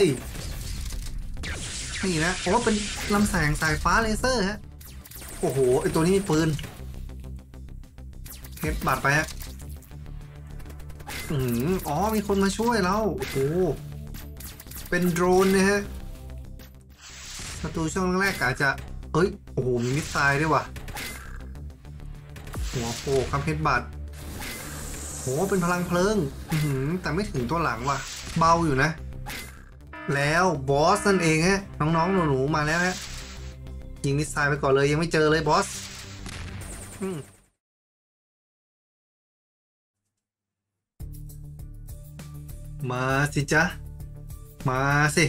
ยนี่นะโอ้เป็นลำแสงสายฟ้าเลเซอร์ฮะ โอ้โหไอตัวนี้มีปืนเฮ็ดบัตรไปฮะอืมอ๋อ มีคนมาช่วยเรา โอ้โห เป็นโดรนนะฮะ ประตูช่วงแรกอาจจะ เอ้ย โอ้โห มีมิสไซล์ด้วยว่ะ หัวโผล่ครับเฮดบัตโห เป็นพลังเพลิงอืแต่ไม่ถึงตัวหลังว่ะ เบาอยู่นะ แล้วบอสนั่นเองฮะน้องๆหนูๆมาแล้วฮะยิง missile ไปก่อนเลยยังไม่เจอเลยบอสมาสิจ๊ะ มาสิ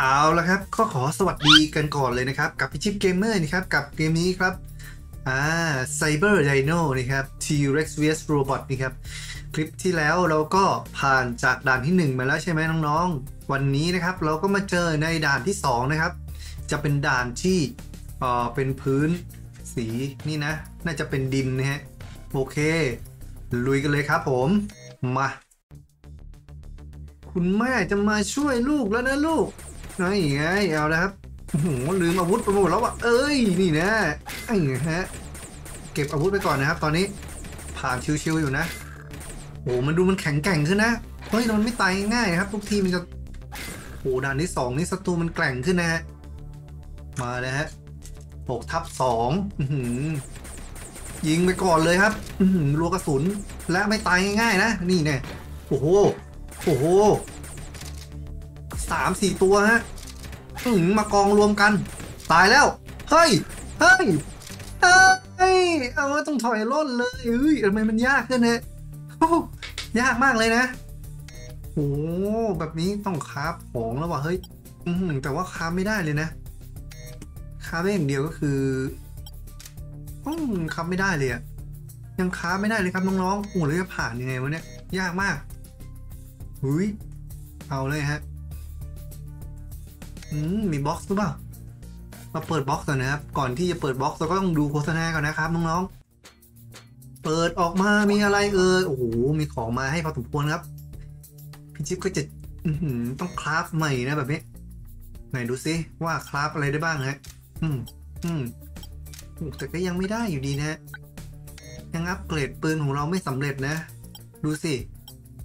เอาละครับก็ขอสวัสดีกันก่อนเลยนะครับ กับพี่จิ๊บเกมเมอร์นะครับ กับเกมนี้ครับอ่า Cyber Dino นะครับ T-Rex vs Robot นะครับ คลิปที่แล้วเราก็ผ่านจากด่านที่ 1 มาแล้วใช่ไหมน้องๆ วันนี้นะครับเราก็มาเจอในด่านที่ 2 นะครับ จะเป็นด่านที่เออเป็นพื้นสีนี่นะ น่าจะเป็นดินนะฮะโอเค ลุยกันเลยครับผมมา คุณแม่จะมาช่วยลูกแล้วนะลูกนี่ไงเอาและครับโอ้โหลืมอาวุธไปหมดแล้วอะเอ้ยนี่นะไอ้ฮะเก็บอาวุธไปก่อนนะครับ ตอนนี้ผ่านชิวๆอยู่นะโอ้มันดูมันแข็งแกร่งขึ้นนะเฮ้ยมันไม่ตายง่ายนะครับทุกทีมันจะ โอ้ด่านที่สองนี่ศัตรูมันแกร่งขึ้นนะฮะ มาเลยฮะหกทับสองยิงไปก่อนเลยครับหือรัวกระสุนและไม่ตายง่ายๆนะ นี่เนี่ยโอ้โห โอ้โหสามสี่ตัวฮะมากองรวมกัน ตายแล้ว เฮ้ย เฮ้ย เฮ้ย เอาว่าต้องถอยร่นเลยเอ้ยทำไมมันยากขึ้นเนี่ยโอ้ยากมากเลยนะ โอ้แบบนี้ต้องคราฟของแล้วว่ะเฮ้ยแต่ว่าคราฟไม่ได้เลยนะคราฟได้อย่างเดียวก็คืออืมคราฟไม่ได้เลยอะยัง craft ไม่ได้เลยครับน้องๆโอ้แล้วจะผ่านยังไงวะเนี่ยยากมากหุยเอาเลยฮะอืมมี box หรือเปล่ามาเปิด box ก่อนนะครับ ก่อนที่จะเปิด box เราก็ต้องดูโฆษณาก่อนนะครับน้องๆ เปิดออกมามีอะไรเอ่ย โอ้โห มีของมาให้พอสมควรครับ จิ๊บก็จะต้อง craft ใหม่นะแบบนี้ ไหนดูซิว่า craft อะไรได้บ้างฮะ อืม อืม แต่ก็ยังไม่ได้อยู่ดีนะ ยังอัปเกรดปืนของเราไม่สำเร็จนะ ดูสิ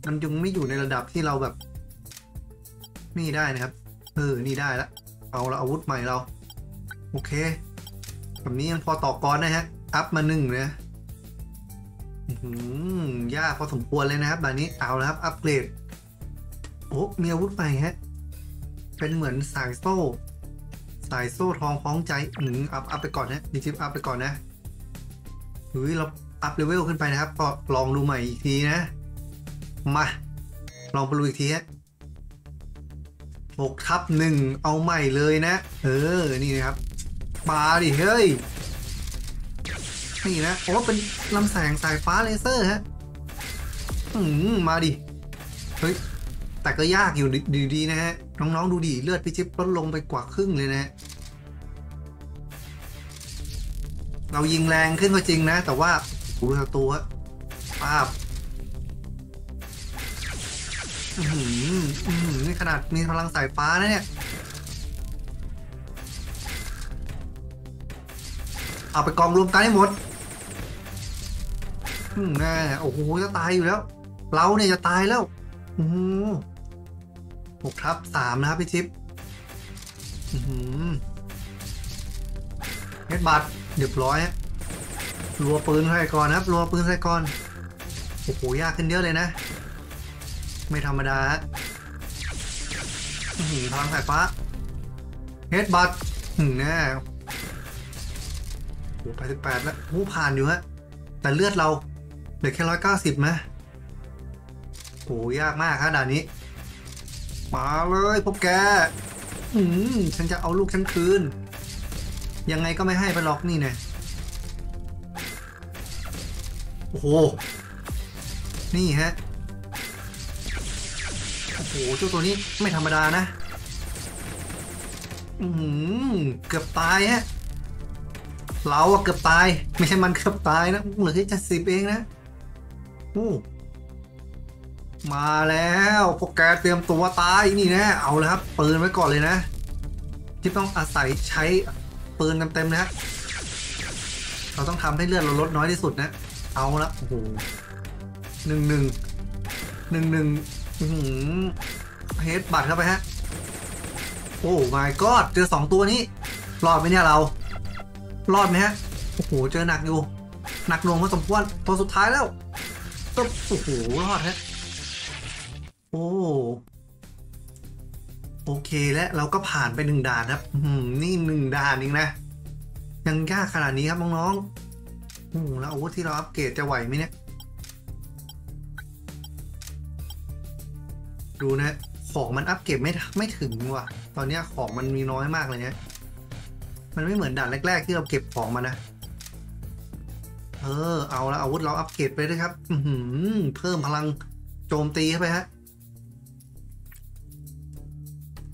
มันยังไม่อยู่ในระดับที่เราแบบ นี่ได้นะครับ เออ นี่ได้ละ เอาละอาวุธใหม่เรา โอเค แบบนี้ยังพอต่อกรนะฮะ อัพมาหนึ่งนะอื้อหือยากพอสมควรเลยนะครับแบบนี้ เอาแล้วครับ อัปเกรด โอ้มีอาวุธใหม่ฮะ เป็นเหมือนสายโซ่ สายโซ่ทองคล้องใจอืม up up ไปก่อนนะพี่จิ๊บ up ไปก่อนนะเฮ้ยเรา up level ขึ้นไปนะครับก็ลองดูใหม่อีกทีนะ มา ลองไปดูอีกทีฮะหกทับหนึ่งเอาใหม่เลยนะ เออ นี่นะครับปาดิ เฮ้ย นี่นะโอ้เป็นลำแสงสายฟ้าเลเซอร์ฮะ อืมมาดิ เฮ้ย แต่ก็ยากอยู่ดีดีนะฮะ น้องๆดูดิเลือดพี่จิ๊บลดลงไปกว่าครึ่งเลยนะ เรายิงแรงขึ้นก็จริงนะ แต่ว่าหูศัตรูฮะป้าบอื้อหืออื้อหือนี่ขนาดมีพลังสายฟ้านะเนี่ย เอาไปกองรวมกันให้หมดอืมแน่โอ้โห จะตายอยู่แล้ว เราเนี่ยจะตายแล้ว หหกทับสามนะครับพี่ชิปอือหือเม็ดบัตรเรียบร้อยฮะรัวปืนใส่ก่อนครับรัวปืนใส่ก่อนโอ้โหยากขึ้นเยอะเลยนะ ไม่ธรรมดาฮะอื้อหือพลังสายฟ้าเฮดบัตหนึ่งแน่โอ้ไปสิบแปดแล้วโอ้ผ่านอยู่ฮะแต่เลือดเราเหลือแค่ร้อยเก้าสิบนะโอ้ยากมากครับด่านนี้ มาเลยพวกแก อืมฉันจะเอาลูกฉันคืน ยังไงก็ไม่ให้ไปล็อกนี่นะโอ้โห นี่ฮะ โอ้โหเจ้าตัวนี้ไม่ธรรมดานะ อืมเกือบตายฮะ เราอะเกือบตาย ไม่ใช่มันเกือบตายนะเหลือแค่จ็ดสิบเองนะ โอ้ มาแล้วพวกแกเตรียมตัวตายนี่นะเอาแล้วครับปืนไว้ก่อนเลยนะ ที่ต้องอาศัยใช้ปืนเต็มๆนะเราต้องทำให้เลือดเราลดน้อยที่สุดนะ เอาละโอ้โหหนึ่งหนึ่งหนึ่งหนึ่งเฮดบัตรเข้าไปฮะ โอ้ my god เจอสองตัวนี้ รอดไหมเนี่ยเรา รอดไหมฮะ โอ้โห เจอหนักอยู่ หนักหน่วงพอสมควรตัวสุดท้ายแล้วโอ้โห รอดฮะ โอ้โอเคแล้วเราก็ผ่านไปหนึ่งด่านครับนี่หนึ่งด่านเองนะ ยังยากขนาดนี้ครับน้องๆโอ้แล้วอาวุธที่เราอัปเกรดจะไหวไหมเนี่ย ดูนะ ของมันอัปเกรดไม่ไม่ถึงว่ะ ตอนนี้ของมันมีน้อยมากเลยเนี่ย มันไม่เหมือนด่านแรก ๆ ที่เราเก็บของมานะ เออ เอาละอาวุธเราอัปเกรดไปด้วยครับ อืเพิ่มพลังโจมตีเข้าไปฮะ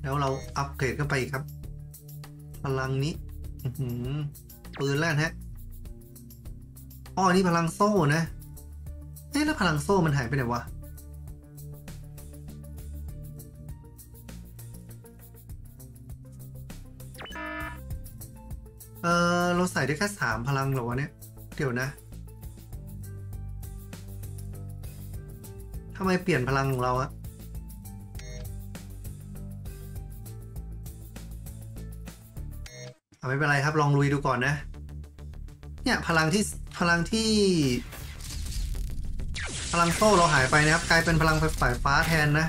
แล้วเราอัปเกรดเข้าไปอีกครับ พลังนี้ปืนแรกฮะอ๋อนี่พลังโซ่นะเอ๊ะแล้วพลังโซ่มันหายไปไหนวะเออเราใส่ได้แค่สามพลังเหรอวะเนี่ย เดี๋ยวนะทำไมเปลี่ยนพลังของเราอะ ไม่เป็นไรครับ ลองลุยดูก่อนนะ เนี่ยพลังที่พลังที่ พลังโซ่เราหายไปนะครับ กลายเป็นพลังไฟฟ้าแทนนะ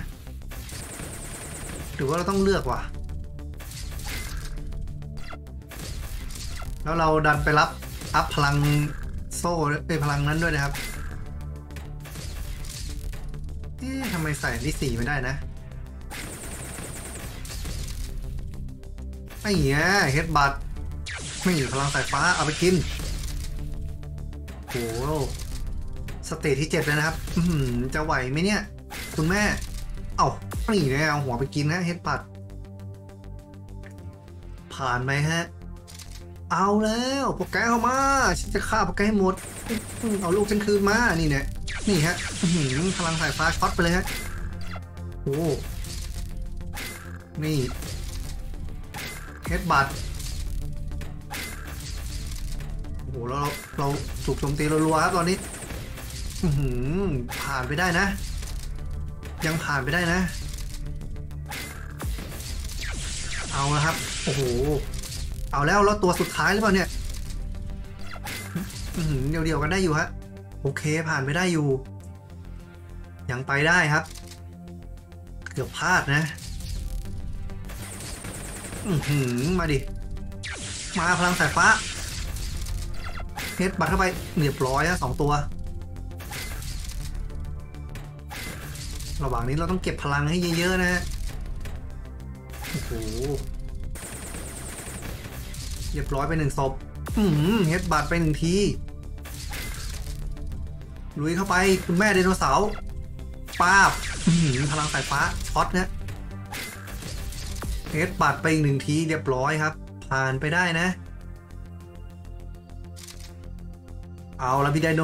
หรือว่าเราต้องเลือกว่ะ แล้วเราดันไปรับอัพพลังโซ่เอ้ยพลังนั้นด้วยนะครับเอ๊ะทำไมใส่ที่สี่ไม่ได้นะไอ้เหี้ย headbutt ไม่มีพลังสายฟ้าเอาไปกินโห stage ที่เจ็ดแล้วนะครับ อืจะไหวไหมเนี่ย คุณแม่ เอ้านี่นะเอาหัวไปกินนะ headbutt ผ่านไหมฮะ เอาแล้วโปรแกรมเข้ามา ฉันจะฆ่าโปรแกรมให้หมด เอาลูกฉันคืนมา นี่เนี่ยนี่ฮะพลังสายฟ้าช็อตไปเลยฮะโอ้นี่เฮดบัต หเราเราถูกโจมตีรัวๆครับตอนนี้อผ่านไปได้นะ ยังผ่านไปได้นะ เอาละครับ โอ้โห เอาแล้วแล้วตัวสุดท้ายหรือเปล่าเนี่ยอื้อหือเดียวกันได้อยู่ฮะ โอเคผ่านไปได้อยู่ ยังไปได้ครับ เกือบพลาดนะอือหือมาดิ มาพลังสายฟ้า เฮดบัตเข้าไปเรียบร้อยฮะสองตัว ระหว่างนี้เราต้องเก็บพลังให้เยอะๆนะฮะโอ้โหเรียบร้อยไปหนึ่งศพอืมเฮดบัตไปหนึ่งทีลุยเข้าไปคุณแม่ไดโนเสาร์ป้าบพลังสายฟ้าช็อตนะเฮดบัตไปอีกหนึ่งทีเรียบร้อยครับ ผ่านไปได้นะ เอาละพี่ไดโน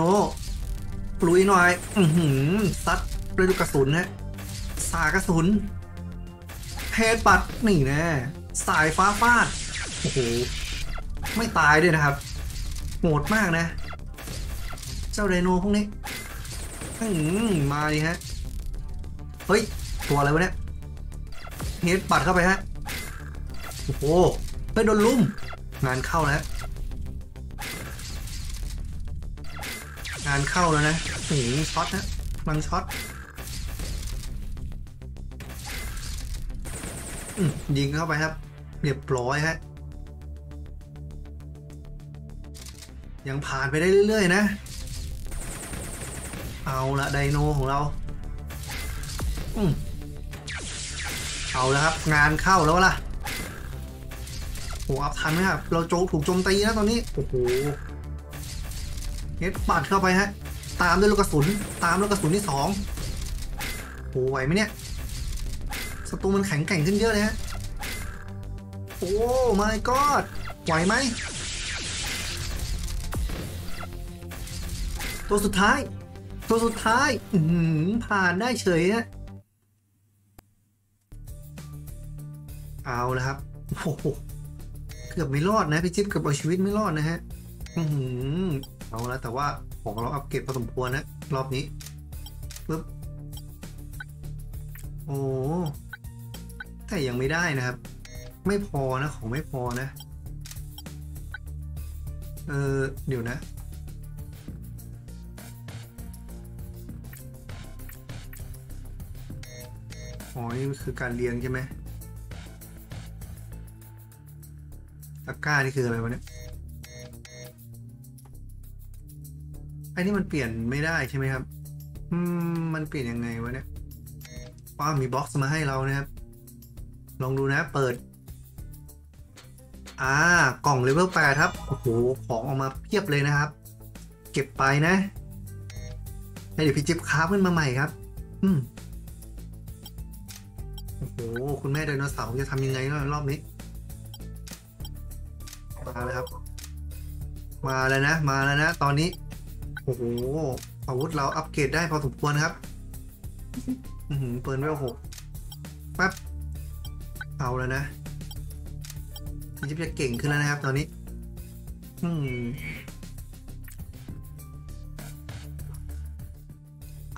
ปลุยหน่อย อือหือซัดด้วยลูกกระสุนนะสากระสุนเฮดบัตรนี่นะ สายฟ้าฟาด โอ้โห ไม่ตายด้วยนะครับ โหดมากนะ เจ้าไดโนพวกนี้อื้อหือมาดิฮะ เฮ้ย ตัวอะไรวะเนี่ยเฮดปัดเข้าไปฮะ โอ้โหไปโดนลุ่ม งานเข้าแล้ว งานเข้าแล้วนะโอ้โหช็อตนะพลังช็อตอยิงเข้าไปครับเรียบร้อยฮะยังผ่านไปได้เรื่อย ๆ นะ เอาละไดโนของเราอเอาแล้วครับ งานเข้าแล้วล่ะโอ้อัพทันไหมครับ เราโจถูกโจมตีนะตอนนี้ โอ้โห เฮ็ดปัดเข้าไปฮะ ตามด้วยลูกกระสุน ตามด้วยกระสุนที่สองโอ้ไหวไหมเนี่ยศัตรูมันแข็งแกร่งขึ้นเยอะเลยฮะ โอ้ my god ไหวไหม ตัวสุดท้าย ตัวสุดท้าย อือหือผ่านได้เฉยฮะ เอาล้วครับ โอ้โห เกือบไม่รอดนะพี่จิ๊บเกือบเอาชีวิตไม่รอดนะฮะ อือหือ เอาแล้ว แต่ว่าของเราอัปเกรดพอสมควรนะรอบนี้ปึ๊บโอ้แต่ยังไม่ได้นะครับ ไม่พอนะ ของไม่พอนะ เออเดี๋ยวนะอ๋อนี่คือการเรียงใช่ไหมตะกร้านี่คืออะไรวะเนี่ย ไอ้นี่มันเปลี่ยนไม่ได้ใช่ไหมครับ อืม มันเปลี่ยนยังไงวะเนี่ยว้ามีบ็อกซ์มาให้เรานะครับ ลองดูนะ เปิด อ่า กล่องเลเวลแปดครับ โอ้โห ของออกมาเพียบเลยนะครับ เก็บไปนะแล้เดี๋ยวพี่จิ๊บคราฟขึ้นมาใหม่ครับ อืมโอ้โห คุณแม่ไดโนเสาร์จะทำยังไงรอบนี้ มาแล้วครับ มาแล้วนะ มาแล้วนะ ตอนนี้ โอ้โหอาวุธเราอัปเกรดได้พอสมควรครับ อือเปิดเวลหกปั๊บเอาแล้วนะพี่จิ๊บจะเก่งขึ้นแล้วนะครับ ตอนนี้ อืม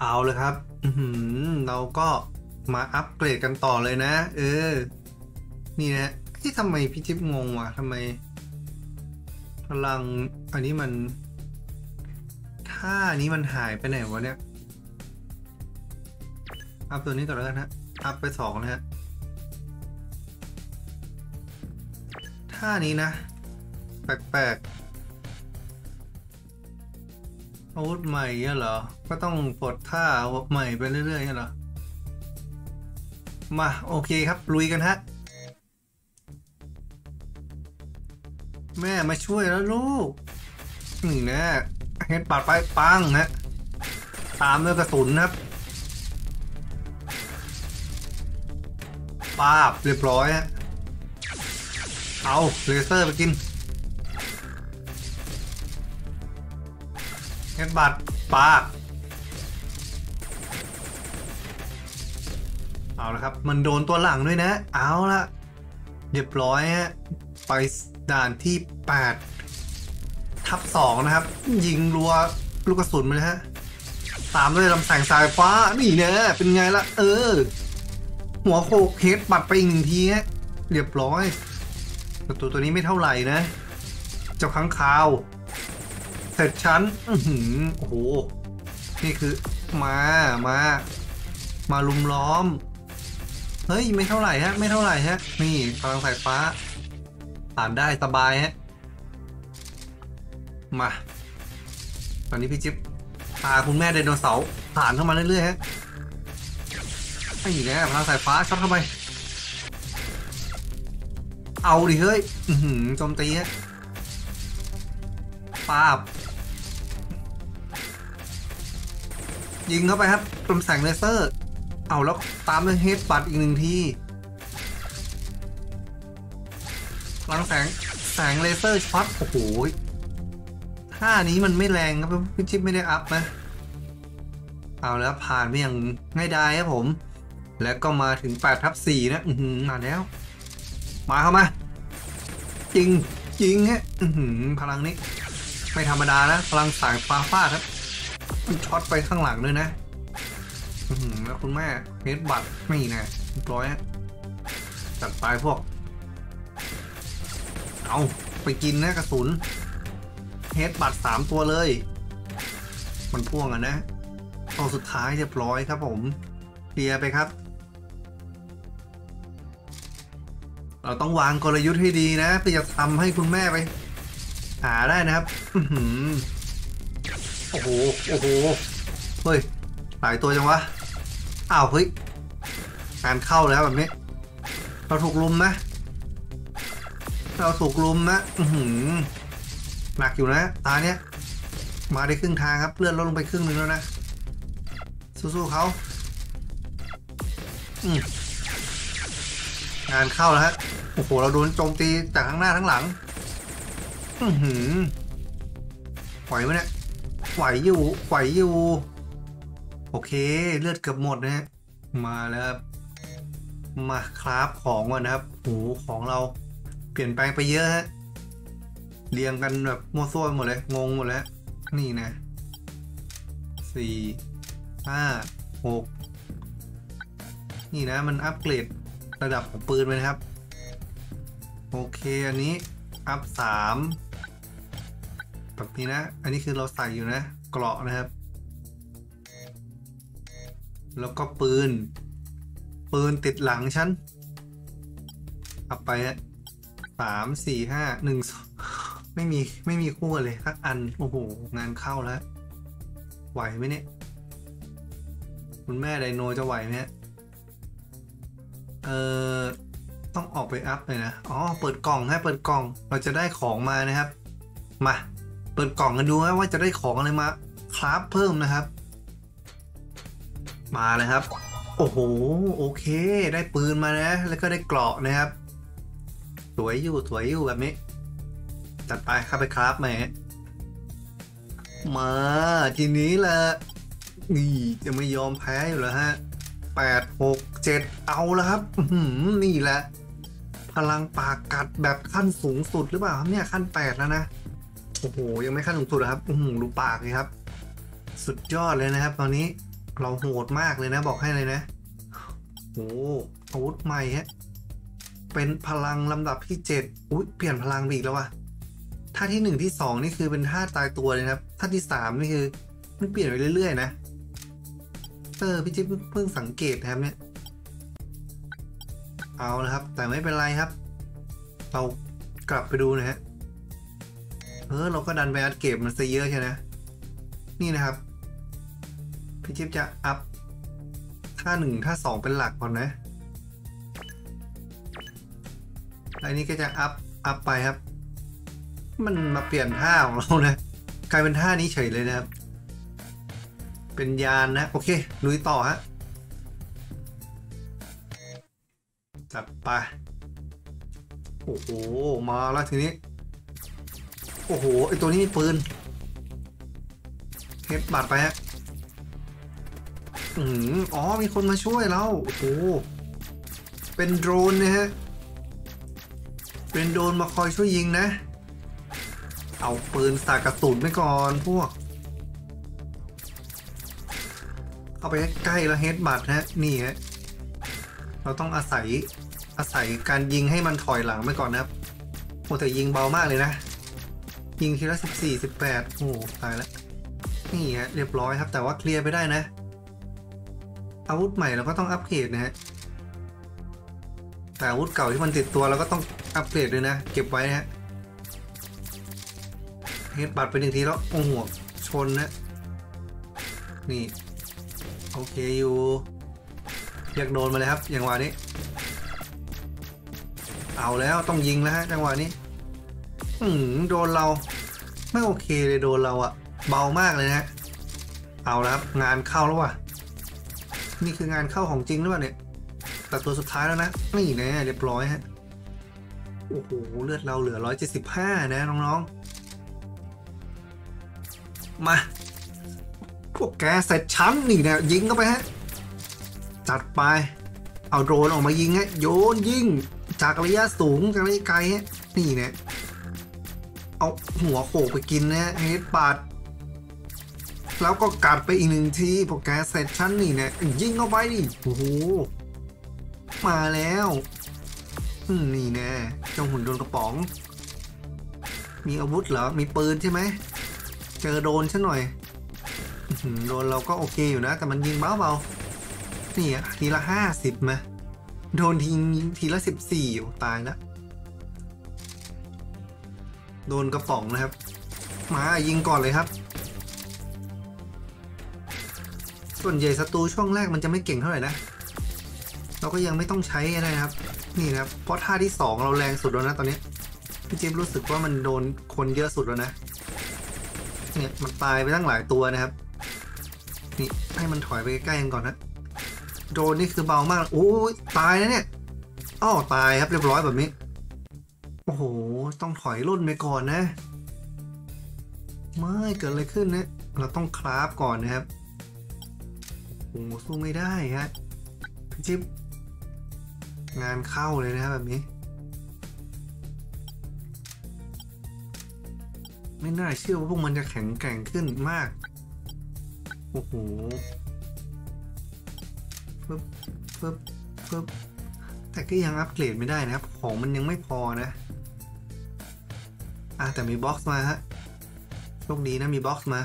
เอาเลยครับ อือหือเราก็มาอัปเกรดกันต่อเลยนะ เออ นี่นะที่ทำไมพี่จิ๊บงงวะทำไม พลังอันนี้มัน ท่านี้มันหายไปไหนวะเนี่ยอัพตัวนี้ก่อนแล้วกันฮะอัพไปสองนะฮะท่านี้นะ แปลกๆอาวุธใหม่เนี่ยเหรอ ก็ต้องปลดท่าอาวุธใหม่ไปเรื่อยๆเนี่ยเหรอ มา โอเคครับ ลุยกันฮะ แม่มาช่วยแล้วลูกหนี่งนะ เฮ็ดปัดไปปังนะตามด้วยกระสุนนะครับปาบเรียบร้อยฮะเอาเลเซอร์ไปกินเฮ็ดบัตรปาบเอาละครับ มันโดนตัวหลังด้วยนะ เอาละเรียบร้อยฮะ ไปด่านที่ 8 ทับ2นะครับ ยิงรัวลูกกระสุนมาเลยฮะตามด้วยลำแสงสายฟ้านี่เนะเป็นไงละเออ หัวโคกเฮดบัดไปอีกหนึ่งทีฮะเรียบร้อยประตูตัวนี้ไม่เท่าไหร่นะ เจ้าค้างคาว เสร็จชั้นอือหือโอ้โห นี่คือมามา มาลุมล้อม เฮ้ย ไม่เท่าไหร่ฮะ ไม่เท่าไหร่ฮะ นี่พลังสายฟ้าผ่านได้สบายฮะ มา ตอนนี้พี่จิ๊บพาคุณแม่ไดโนเสาร์ผ่านเข้ามาเรื่อยๆฮะไอ้แน่พลังสายฟ้าช็อตเข้าไป เอาดิเฮ้ยอือหือโจมตีฮะปาบ ยิงเข้าไปครับกลมแสงเลเซอร์ เอาแล้วตามด้วยเฮดบัตอีกหนึ่งทีพลังแสงแสงเลเซอร์ช็อตโอ้โห ท่านี้มันไม่แรงครับพี่จิ๊บไม่ได้ up นะเอาแล้วผ่านไปอย่างง่ายดายครับผม แล้วก็มาถึง8ทับ4นะอือมาแล้ว มาเข้ามา จริงจริงฮะพลังนี้ ไม่ธรรมดานะ พลังสายฟ้าฟาดครับช็อตไปข้างหลังด้วยนะแล้วคุณแม่ headbutt ไม่นะเรียบร้อยจัดไปพวก เอาไปกินนะกระสุน เฮดบัตสามตัวเลย มันพ่วงอะนะตัวสุดท้ายเรียบร้อยครับผมเคลียร์ไปครับ เราต้องวางกลยุทธ์ให้ดีนะเพื่อจะทำให้คุณแม่ไป หาได้นะครับโอ้โห โอ้โห เฮ้ย หลายตัวจังวะ อ้าว เฮ้ยการเข้าแล้วแบบนี้ เราถูกลุมนะ เราถูกลุมนะ อือหือ หนักอยู่นะ ตาเนี้ย มาได้ครึ่งทางครับ เลื่อนลดลงไปครึ่งหนึ่งแล้วนะ สู้ๆเขาอืมงานเข้าแล้วฮะ โอ้โห เราโดนโจมตีจากทั้งหน้าทั้งหลัง อือหือไหวไหมเนี่ย ไหวอยู่ ไหวอยู่ โอเค เลือดเกือบหมดนะฮะ มาแล้ว มาคราฟของก่อนนะครับโหของเราเปลี่ยนแปลงไปเยอะฮะ เรียงกันแบบมั่วซั่วหมดเลย งงหมดแล้ว นี่นะสี่ห้าหกนี่นะมันอัปเกรดระดับของปืนไปนะครับ โอเคอันนี้ อัพสามแบบนี้นะ อันนี้คือเราใส่อยู่นะ เกราะนะครับ แล้วก็ปืน ปืนติดหลังฉันอัพไปฮะสามสี่ห้าหนึ่ง ไม่มีไม่มีคู่เลยสักอัน โอ้โห งานเข้าแล้ว ไหวไหมเนี่ย คุณแม่ไดโนจะไหวไหมเออต้องออกไปอัพเลยนะ อ๋อ เปิดกล่องให้เปิดกล่อง เราจะได้ของมานะครับ มา เปิดกล่องกันดูว่าจะได้ของอะไรมาคราฟเพิ่มนะครับ มาเลยครับ โอ้โห โอเค ได้ปืนมานะ แล้วก็ได้เกราะนะครับ สวยอยู่ สวยอยู่แบบนี้ จัดไปเข้าไปคราฟมาฮะมาทีนี้แหละนี่จะไม่ยอมแพ้อยู่แล้วฮะแปดหกเจ็ดเอาแล้วครับนี่แหละ พลังปากกัดแบบขั้นสูงสุดหรือเปล่าครับเนี่ยขั้นแปดแล้วนะโอ้โหยังไม่ขั้นสูงสุดเหรอครับอือหือดูปากเลยครับ สุดยอดเลยนะครับ ตอนนี้เราโหดมากเลยนะ บอกให้เลยนะโอ้อาวุธใหม่ฮะเป็นพลังลำดับที่เจ็ดอุ้ยเปลี่ยนพลังไปอีกแล้ววะ ท่าที่หนึ่งที่สองนี่คือเป็นท่าตายตัวเลยนะครับ ท่าที่สามนี่คือ มันเปลี่ยนไปเรื่อยๆนะ เออพี่จิ๊บเพิ่งสังเกตนะครับเนี่ย เอาละครับ แต่ไม่เป็นไรครับ เรากลับไปดูนะฮะ เออเราก็ดันไปอัดเก็บมันซะเยอะใช่ไหมนี่นะครับพี่จิ๊บจะอัพท่าหนึ่งท่าสองเป็นหลักก่อนนะแล้วอันนี้ก็จะอัพอัพไปครับ มันมาเปลี่ยนท่าของเรานะกลายเป็นท่านี้เฉยเลยนะครับ เป็นยานนะ โอเคลุยต่อฮะจัดไปโอ้โห มาแล้วทีนี้ โอ้โห ไอตัวนี้มีปืนเฮดบัตรไปฮะอืมอ๋อ มีคนมาช่วยเราโอ้โห เป็นโดรนนะฮะ เป็นโดรนมาคอยช่วยยิงนะ เอาปืนสากกระสุนไปก่อนพวก เข้าไปใกล้แล้วเฮดบัตฮะ นี่ฮะ เราต้องอาศัยอาศัยการยิงให้มันถอยหลังไปก่อนนะครับโอ้แต่ยิงเบามากเลยนะ ยิงทีละสิบสี่สิบแปดโอ้ตายแล้ว นี่ฮะเรียบร้อยครับ แต่ว่าเคลียร์ไปได้นะ อาวุธใหม่เราก็ต้องอัปเกรดนะฮะแต่อาวุธเก่าที่มันติดตัวเราก็ต้องอัปเกรดด้วยนะ เก็บไว้นะฮะ เฮดบัตรไปหนึ่งทีแล้วโอ้โหชนนะ นี่ โอเคอยู่เรียกโดนมาเลยครับอย่างวะนี้ เอาแล้วต้องยิงแล้วฮะจังหวะนี้ อืมโดนเรา ไม่โอเคเลยโดนเราอะเบามากเลยนะ เอาแล้วครับงานเข้าแล้วว่ะนี่คืองานเข้าของจริงหรือเปล่าเนี่ยแต่ตัวสุดท้ายแล้วนะนี่แน่เรียบร้อยฮะโอ้โหเลือดเราเหลือ 175 นะน้องๆ มา พวกแกเสร็จชั้นนี่นะยิงเข้าไปฮะ จัดไป เอาโดรนออกมายิงฮะโยนยิง จากระยะสูงจากระยะไกลฮะนี่นะเอาหัวโขกไปกินนะเฮดปาดแล้วก็กัดไปอีกหนึ่งทีพวกแกเสร็จชั้นนี่นะยิงเข้าไปดิโอ้โหมาแล้วนี่แน่เจ้าหุ่นโดนกระป๋อง มีอาวุธเหรอ มีปืนใช่ไหม เจอโดนฉันหน่อยโดนเราก็โอเคอยู่นะ แต่มันยิงเบาๆนี่อะทีละห้าสิบมาโดนทีทีละสิบสี่อยู่ตายแล้วโดนกระป๋องนะครับ มายิงก่อนเลยครับ ส่วนใหญ่ศัตรูช่วงแรกมันจะไม่เก่งเท่าไหร่นะ เราก็ยังไม่ต้องใช้นะครับ นี่นะครับ เพราะท่าที่สองเราแรงสุดแล้วนะตอนนี้พี่เจิ๊บรู้สึกว่ามันโดนคนเยอะสุดแล้วนะ เนี่ยมันตายไปตั้งหลายตัวนะครับ นี่ให้มันถอยไปใกล้ๆกันก่อนนะโดนนี่คือเบามากโอ้ยตายนะเนี่ยอ้าวตายครับเรียบร้อยแบบนี้ โอ้โห ต้องถอยร่นไปก่อนนะ ไม่เกิดอะไรขึ้นนะ เราต้องคราฟก่อนนะครับหสู้ไม่ได้ฮะพี่จิ๊บงานเข้าเลยนะครับแบบนี้ ไม่น่าเชื่อว่าพวกมันจะแข็งแกร่งขึ้นมาก โอ้โหฟึบฟึบฟึบแต่ก็ยังอัปเกรดไม่ได้นะครับ ของมันยังไม่พอนะ อะแต่มี box มาฮะ โชคดีนะมี box มา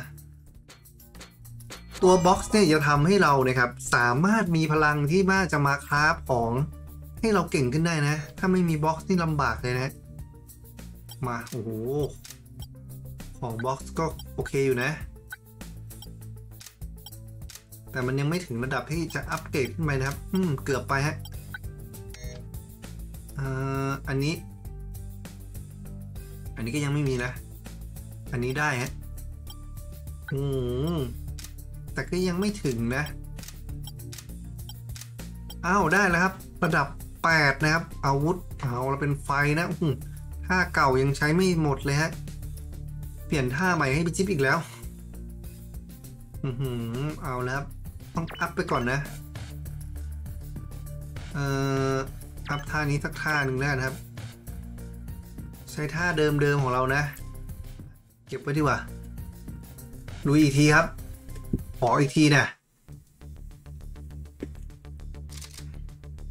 ตัว box เนี่ยจะทำให้เราเนี่ยครับ สามารถมีพลังที่ว่าจะมา craft ของให้เราเก่งขึ้นได้นะ ถ้าไม่มี box นี่ลำบากเลยนะ มา โอ้โห ของ box ก็โอเคอยู่นะ แต่มันยังไม่ถึงระดับที่จะอัปเกรดขึ้นไปนะครับ อืม เกือบไปฮะอ่าอันนี้ อันนี้ก็ยังไม่มีนะ อันนี้ได้ฮะอืมแต่ก็ยังไม่ถึงนะ อ้าวได้แล้วครับ ระดับ 8 นะครับ อาวุธเอาเราเป็นไฟนะอืมท่าเก่ายังใช้ไม่หมดเลยฮะ เปลี่ยนท่าใหม่ให้พี่จิ๊บอีกแล้ว อือหือ เอาแล้ว ต้องอัพไปก่อนนะ เอ่อ อัพท่านี้สักท่าหนึ่งแล้วนะครับ ใช้ท่าเดิมๆของเรานะ เก็บไว้ดีกว่าดูอีกทีครับ ขออีกทีนะ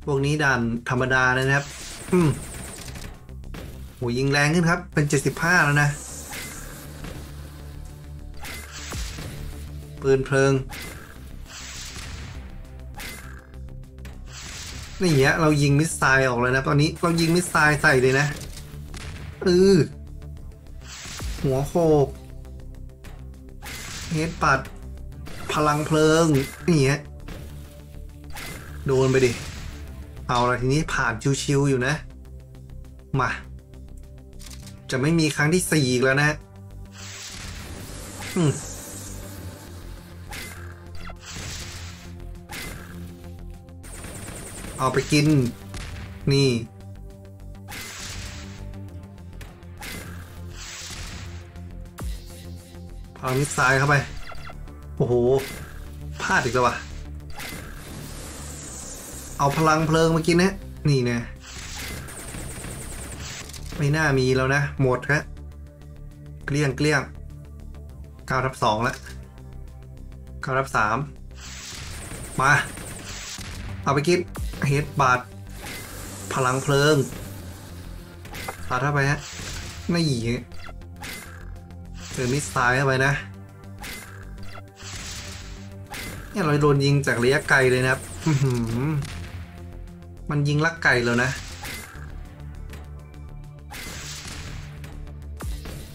พวกนี้ด่านธรรมดาเลยนะครับ อืมโหยิงแรงขึ้นครับ เป็น75แล้วนะ ปืนเพลิงนี่เงี้ยเรายิง missile ออกเลยนะ ตอนนี้เรายิง missile ใส่เลยนะเออหัวโขก headbutt พลังเพลิงนี่ฮะโดนไปดิ เอาละทีนี้ผ่านชิวๆอยู่นะ มา จะไม่มีครั้งที่สี่อีกแล้วนะอืม เอาไปกิน นี่พามิสไซล์เข้าไป โอ้โห พลาดอีกแล้ววะเอาพลังเพลิงมากินนะนี่นะไม่น่ามีแล้วนะ หมดครับเกลี้ยงเกลี้ยงเก้าทับสองแล้วเก้าทับสามมา เอาไปกิน เฮดบาดพลังเพลิงพาดเข้าไปฮะไม่หยีเจอมิสไซล์เข้าไปนะ เนี่ยเราโดนยิงจากระยะไกลเลยนะครับ มันยิงลักไก่แล้วนะ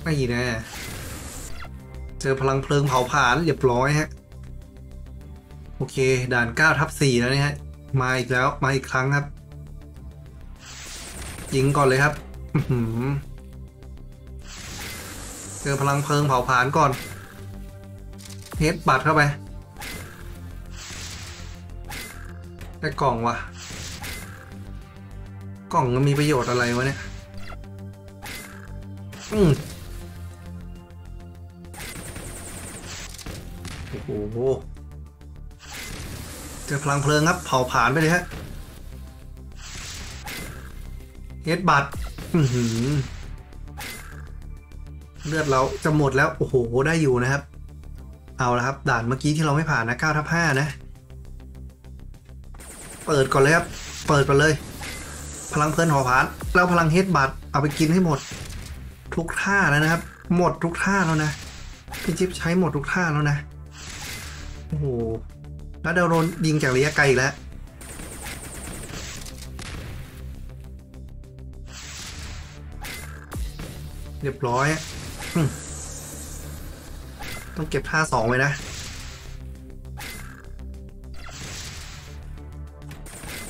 ไม่แน่เจอพลังเพลิงเผาผลาญเรียบร้อยฮะ โอเค ด่าน9ทับ4แล้วเนี่ยฮะ มาอีกแล้วมาอีกครั้งครับ ยิงก่อนเลยครับเจอพลังเพลิงเผาผลาญก่อนเฮดบัตเข้าไปได้กล่องวะกล่องมันมีประโยชน์อะไรวะเนี่ยอืมโอ้โห จอพลังเพลิงครับ เผาผลาญไปเลยฮะเฮดบัตเลือดเราจะหมดแล้ว โอ้โห ได้อยู่นะครับ เอาละครับ ด่านเมื่อกี้ที่เราไม่ผ่านนะ9ทับ5นะ เปิดก่อนเลยครับ เปิดไปเลย พลังเพลินหอผานแล้วพลังเฮดบัตเอาไปกินให้หมด ทุกท่าแล้วนะครับ หมดทุกท่าแล้วนะ พี่จิ๊บใช้หมดทุกท่าแล้วนะ โอ้โห แล้วเดาโดนยิงจากระยะไกลอีกแล้ว เรียบร้อย ต้องเก็บท่าสองไว้นะ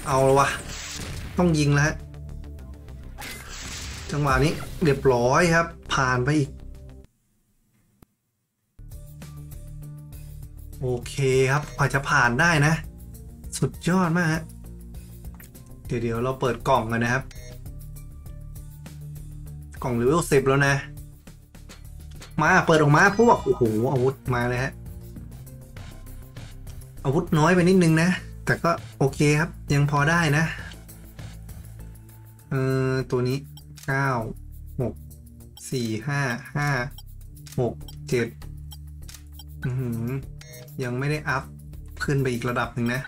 เอาละวะ ต้องยิงแล้วจังหวะนี้เรียบร้อยครับ ผ่านไปอีก โอเคครับกว่าจะผ่านได้นะ สุดยอดมากฮะเดี๋ยวเดี๋ยวเราเปิดกล่องกันนะครับ กล่องเลเวลสิบแล้วนะ มาเปิดออกมาพวกโอ้โหอาวุธมาเลยฮะอาวุธน้อยไปนิดนึงนะ แต่ก็โอเคครับยังพอได้นะเออตัวนี้เก้าหกสี่ห้าห้าหกเจ็ดอือหือ ยังไม่ได้อัพขึ้นไปอีกระดับหนึ่งนะ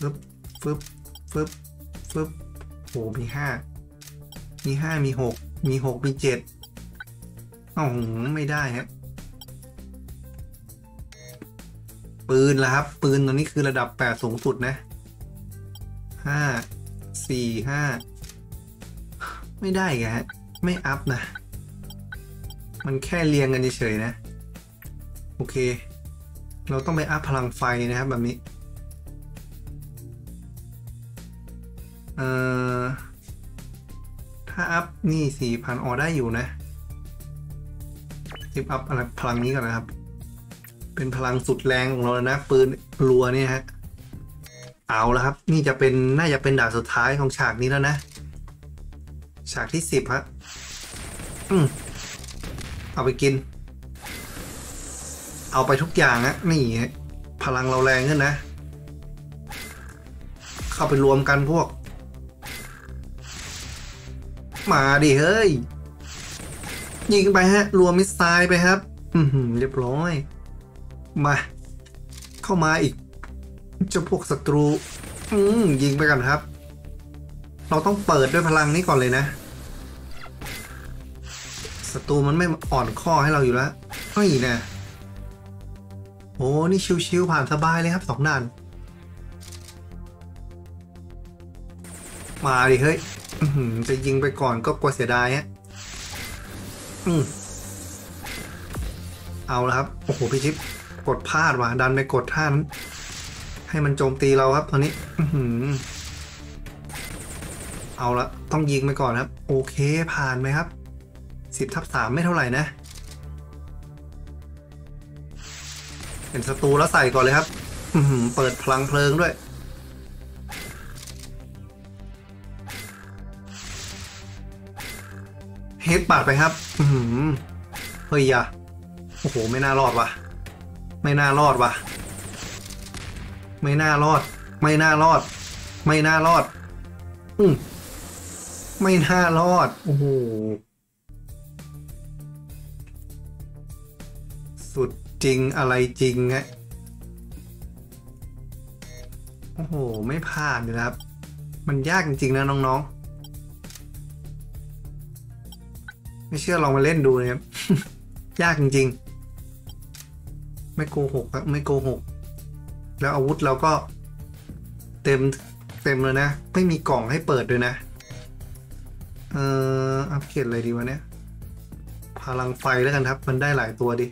ฟึบฟึบฟึบฟึบโหมีห้ามีห้ามีหกมีหกมีเจ็ดอ๋อไม่ได้ครับปืนละครับ ปืนตัวนี้คือระดับแปดสูงสุดนะห้าสี่ห้าไม่ได้แกฮะ ไม่อัพนะ มันแค่เรียงกันเฉยๆนะ โอเค เราต้องไปอัพพลังไฟนะครับแบบนี้ เอ่อ ถ้าอัพนี่สี่พันออได้อยู่นะทิปอัพอะไรพลังนี้ก่อนนะครับ เป็นพลังสุดแรงของเราแล้วนะ ปืนรัวเนี่ยฮะ เอาแล้วครับ นี่จะเป็นน่าจะเป็นด่านสุดท้ายของฉากนี้แล้วนะ ฉากที่สิบฮะอืมเอาไปกิน เอาไปทุกอย่างนะนี่พลังเราแรงขึ้นนะ เข้าไปรวมกันพวก มาดิเฮ้ย ยิงไปฮะ รวม missile ไปครับ อืเรียบร้อย มา เข้ามาอีกเจ้าพวกศัตรู อืมยิงไปกันครับ เราต้องเปิดด้วยพลังนี้ก่อนเลยนะศัตรูมันไม่อ่อนข้อให้เราอยู่แล้วเฮ้ยนะ อ้นี่ชิวๆผ่านสบายเลยครับสองด่าน มาดิเฮ้ยจะยิงไปก่อนก็กลัวเสียดายฮะเอาละครับ โอ้โหพี่ชิปกดพลาดว่ะดันไปกดท่านให้มันโจมตีเราครับตอนนี้เอาละต้องยิงไปก่อนครับ โอเคผ่านไหมครับสิบทับสามไม่เท่าไหร่นะ เป็นศัตรูแล้วใส่ก่อนเลยครับเปิดพลังเพลิงด้วย เฮดบัดไปครับอือหือเฮ้ยอย่าโอ้โห ไม่น่ารอดว่ะ ไม่น่ารอดว่ะ ไม่น่ารอด ไม่น่ารอด ไม่น่ารอด อืมไม่น่ารอด โอ้โห จริงอะไรจริงฮะโอ้โห ไม่ผ่านเลยครับ มันยากจริง ๆ นะน้อง ๆ ไม่เชื่อลองมาเล่นดูนะครับ ยากจริง ๆ ไม่โกหกครับไม่โกหก แล้วอาวุธเราก็เต็มเต็มเลยนะ ไม่มีกล่องให้เปิดด้วยนะ เอ่ออัปเกรดอะไรดีวะเนี่ย พลังไฟแล้วกันครับ มันได้หลายตัวดิ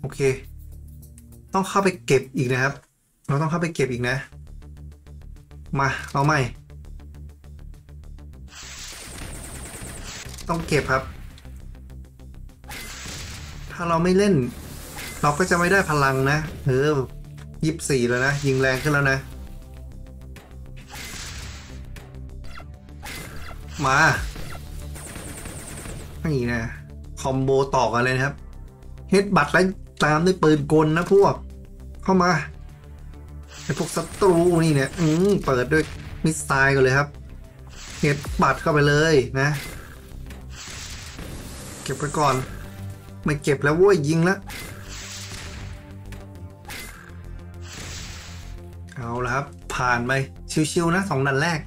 โอเค ต้องเข้าไปเก็บอีกนะครับ เราต้องเข้าไปเก็บอีกนะ มาเอาใหม่ ต้องเก็บครับ ถ้าเราไม่เล่น เราก็จะไม่ได้พลังนะ เออยิบสี่แล้วนะ ยิงแรงขึ้นแล้วนะ มานี่นะ คอมโบต่อกันเลยนะครับ เฮดบัตแล้ว ตามด้วยปืนกลนะพวก เข้ามาไอพวกศัตรูนี่เนี่ย อืมเปิดด้วยมิสไซล์กันเลยครับเฮดบัตเข้าไปเลยนะ เก็บไปก่อน ไม่เก็บแล้วว้ยยิงแล้วเอาละครับ ผ่านไป ชิวๆนะสองดันแรก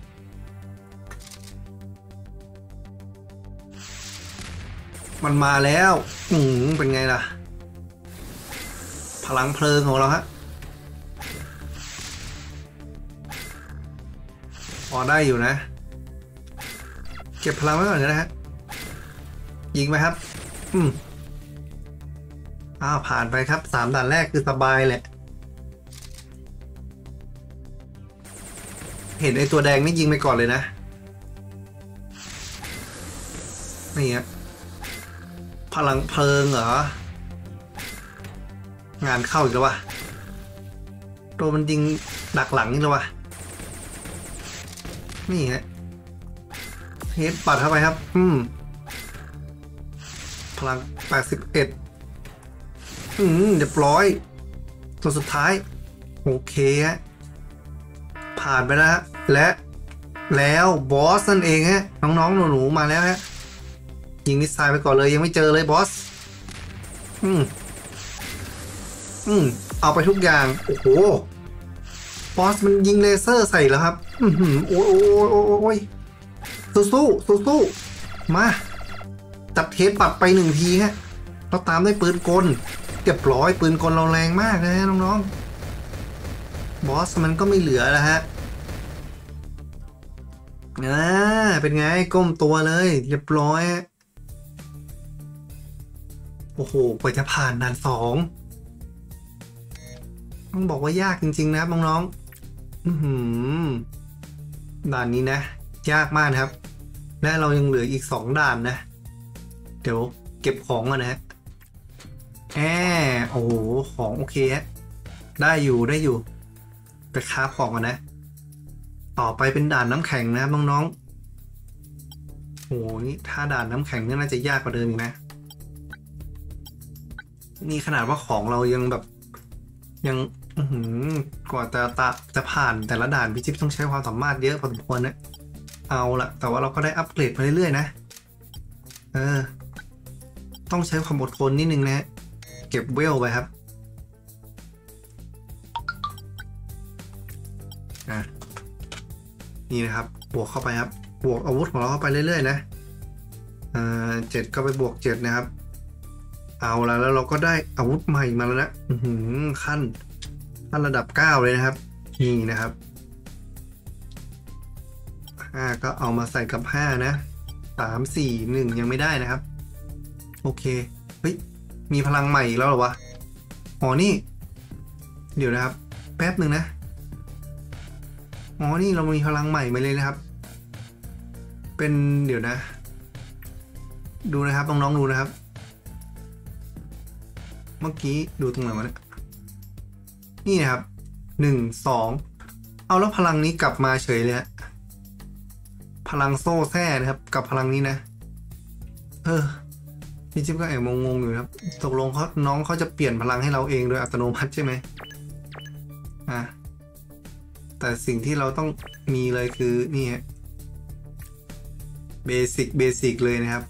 มันมาแล้ว อืมเป็นไงล่ะ ลังเพลิงของเราฮะพอได้อยู่นะ เก็บพลังไว้ก่อนนะฮะ ยิงไหมครับ อืมอ้าวผ่านไปครับสามด่านแรกคือสบายแหละ เห็นไอตัวแดงนี่ยิงไปก่อนเลยนะ นี่ฮะพลังเพลิงเหรอ งานเข้าอีกแล้ววะตัวมันยิงดักหลังนี่แล้ววะนี่ฮะเฮดปัดเข้าไปครับ อืม พลัง81อืมเรียบร้อย ตัวสุดท้าย โอเคฮะ ผ่านไปแล้วและแล้วบอสนั่นเองฮะ น้องๆ หนูๆ มาแล้วฮะ ยิงมิสไซล์ไปก่อนเลยยังไม่เจอเลยบอส อืม อืมเอาไปทุกอย่าง โอ้โหบอสมันยิงเลเซอร์ใส่แล้วครับ อือหือโอ้ยโอ้ยโอ้ยโอ้ยสู้สู้สู้สู้มา จับเทปปัดไปหนึ่งทีฮะเราตามด้วยปืนกลเรียบร้อยปืนกลเราแรงมากนะฮะน้องๆบอสมันก็ไม่เหลือแล้วฮะอ่าเป็นไงก้มตัวเลย เรียบร้อย โอ้โหกว่าจะผ่านด่านสอง ต้องบอกว่ายากจริง ๆ นะครับน้องๆอือหือด่านนี้นะ ยากมากนะครับ และเรายังเหลืออีกสองด่านนะ เดี๋ยวเก็บของก่อนนะฮะแอโอ้โห ของโอเคฮะได้อยู่ได้อยู่ ไปค้าของก่อนนะ ต่อไปเป็นด่านน้ำแข็งนะครับน้องๆโอ้โหนี่ถ้าด่านน้ำแข็งนี่น่าจะยากกว่าเดิมอีกนะ นี่ขนาดว่าของเรายังแบบ ยังอื้อหือกว่าจะตะจะผ่านแต่ละด่านพี่จิ๊บต้องใช้ความสามารถเยอะพอสมควรนะเอาละแต่ว่าเราก็ได้อัปเกรดมาเรื่อยๆนะ เออ ต้องใช้ความอดทนนิดนึงนะเก็บเวลไปครับอะนี่นะครับ บวกเข้าไปครับ บวกอาวุธของเราเข้าไปเรื่อยๆ นะ อ่าเจ็ดก็ไปบวกเจ็ดนะครับ เอาละแล้วเราก็ได้อาวุธใหม่มาแล้วนะขั้นขั้นระดับเก้าเลยนะครับ นี่นะครับห้าก็เอามาใส่กับห้านะสามสี่หนึ่งยังไม่ได้นะครับ โอเค เฮ้ย มีพลังใหม่แล้วหรอวะ อ๋อนี่ เดี๋ยวนะครับ แป๊บหนึ่งนะ อ๋อนี่เรามีพลังใหม่มาเลยนะครับ เป็นเดี๋ยวนะ ดูนะครับน้องๆดูนะครับ เมื่อกี้ดูตรงไหนวะเนี่ยนี่นะครับหนึ่งสองเอาแล้วพลังนี้กลับมาเฉยเลยฮะพลังโซ่แท้นะครับ กับพลังนี้นะเออพี่จิ๊บก็แอบงงๆอยู่ครับตกลงเขาน้องเขาจะเปลี่ยนพลังให้เราเองโดยอัตโนมัติใช่ไหมอะแต่สิ่งที่เราต้องมีเลยคือนี่ฮะเบสิกเบสิกเลยนะครับ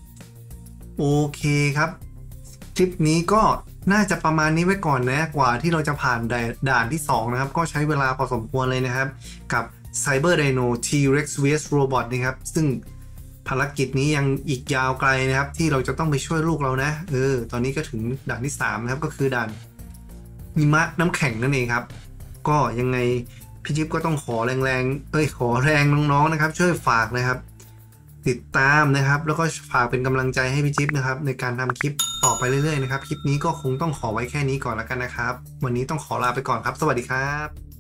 โอเคครับ คลิปนี้ก็ น่าจะประมาณนี้ไว้ก่อนนะกว่าที่เราจะผ่านด่านที่ 2 นะครับ ก็ใช้เวลาพอสมควรเลยนะครับ กับ Cyber Dino T-Rex vs Robot นะครับ ซึ่งภารกิจนี้ยังอีกยาวไกลนะครับ ที่เราจะต้องไปช่วยลูกเรานะเออตอนนี้ก็ถึงด่านที่ 3 นะครับก็คือด่านหิมะน้ำแข็งนั่นเองครับ ก็ยังไงพี่จิ๊บก็ต้องขอแรงๆเอ้ยขอแรงน้องๆนะครับ ช่วยฝากนะครับ ติดตามนะครับ แล้วก็ฝากเป็นกำลังใจให้พี่จิ๊บนะครับ ในการทำคลิปต่อไปเรื่อยๆนะครับ คลิปนี้ก็คงต้องขอไว้แค่นี้ก่อนแล้วกันนะครับ วันนี้ต้องขอลาไปก่อนครับ สวัสดีครับ